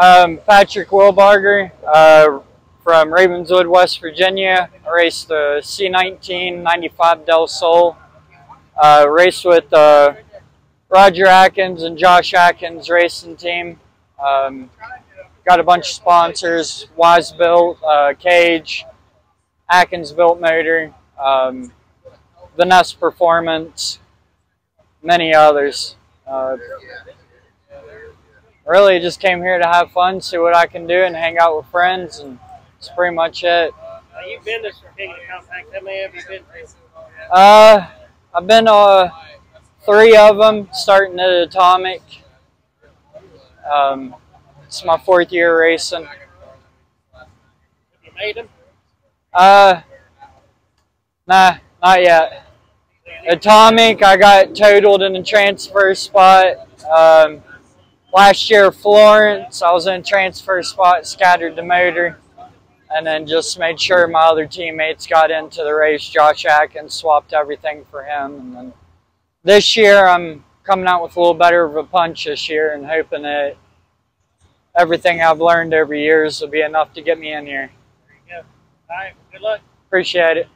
Um, Patrick Willbarger uh, from Ravenswood, West Virginia. I raced the C19 95 Del Sol. Uh, raced with uh, Roger Atkins and Josh Atkins racing team. Um, got a bunch of sponsors, Wise Built, uh, Cage, Atkins Built Motor, um, Vanessa Performance, many others. Uh, really just came here to have fun, see what I can do, and hang out with friends, and that's pretty much it. Uh, you've been to King Compact. How many have you been to? Uh, I've been to uh, three of them, starting at Atomic. Um, it's my fourth year racing. Have you made them? Uh, nah, not yet. Atomic, I got totaled in the transfer spot. Um, last year, Florence, I was in transfer spot, scattered the motor, and then just made sure my other teammates got into the race. Josh Atkins swapped everything for him, and then this year I'm coming out with a little better of a punch this year, and hoping that everything I've learned over years will be enough to get me in here. There you go. All right. Good luck. Appreciate it.